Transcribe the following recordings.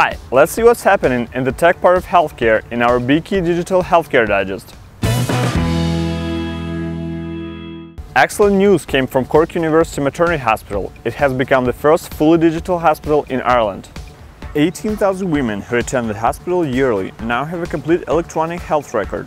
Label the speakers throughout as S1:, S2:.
S1: Hi, let's see what's happening in the tech part of healthcare in our BeKey Digital Healthcare Digest. Excellent news came from Cork University Maternity Hospital. It has become the first fully digital hospital in Ireland. 18,000 women who attend the hospital yearly now have a complete electronic health record.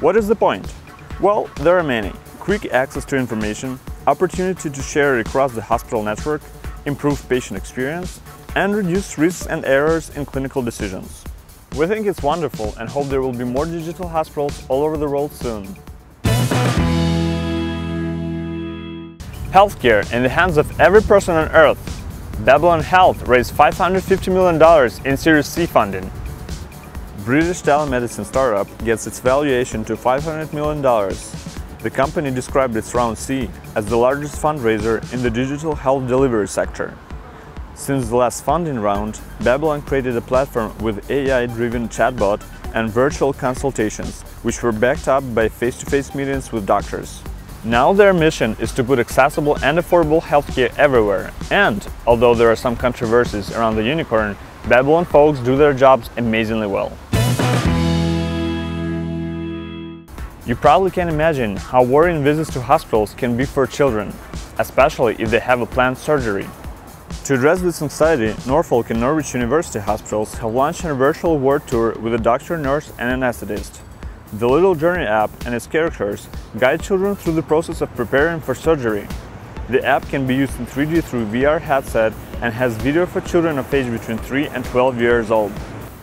S1: What is the point? Well, there are many. Quick access to information, opportunity to share it across the hospital network, improved patient experience, and reduce risks and errors in clinical decisions. We think it's wonderful and hope there will be more digital hospitals all over the world soon. Healthcare in the hands of every person on earth. Babylon Health raised $550 million in Series C funding. British telemedicine startup gets its valuation to $500 million. The company described its round C as the largest fundraiser in the digital health delivery sector. Since the last funding round, Babylon created a platform with AI-driven chatbot and virtual consultations, which were backed up by face-to-face -face meetings with doctors. Now their mission is to put accessible and affordable healthcare everywhere. And, although there are some controversies around the unicorn, Babylon folks do their jobs amazingly well. You probably can imagine how worrying visits to hospitals can be for children, especially if they have a planned surgery. To address this anxiety, Norfolk and Norwich University hospitals have launched a virtual ward tour with a doctor, nurse and an anesthetist. The Little Journey app and its characters guide children through the process of preparing for surgery. The app can be used in 3D through VR headset and has video for children of age between 3 and 12 years old.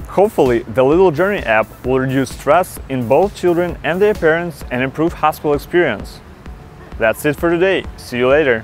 S1: Hopefully, the Little Journey app will reduce stress in both children and their parents and improve hospital experience. That's it for today. See you later.